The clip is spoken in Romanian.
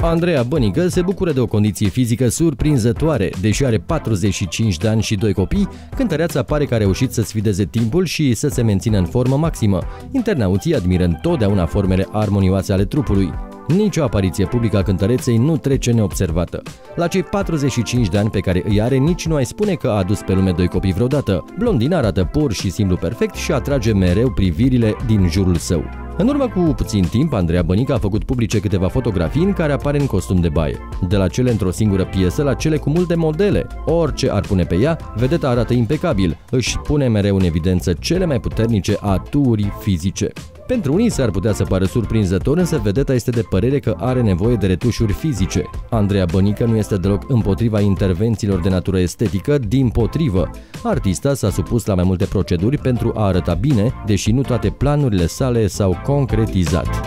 Andreea Bănică se bucură de o condiție fizică surprinzătoare, deși are 45 de ani și doi copii, cântăreața pare că a reușit să sfideze timpul și să se mențină în formă maximă. Internauții admiră întotdeauna formele armonioase ale trupului. Nicio apariție publică a cântăreței nu trece neobservată. La cei 45 de ani pe care îi are, nici nu ai spune că a adus pe lume doi copii vreodată. Blondina arată pur și simplu perfect și atrage mereu privirile din jurul său. În urmă cu puțin timp, Andreea Bănică a făcut publice câteva fotografii în care apare în costum de baie. De la cele într-o singură piesă la cele cu multe modele. Orice ar pune pe ea, vedeta arată impecabil. Își pune mereu în evidență cele mai puternice aturi fizice. Pentru unii s-ar putea să pară surprinzător, însă vedeta este de părere că are nevoie de retușuri fizice. Andreea Bănică nu este deloc împotriva intervențiilor de natură estetică, din potrivă. Artista s-a supus la mai multe proceduri pentru a arăta bine, deși nu toate planurile sale s-au concretizat.